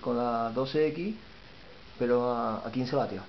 con la 12X, pero a, a 15 vatios.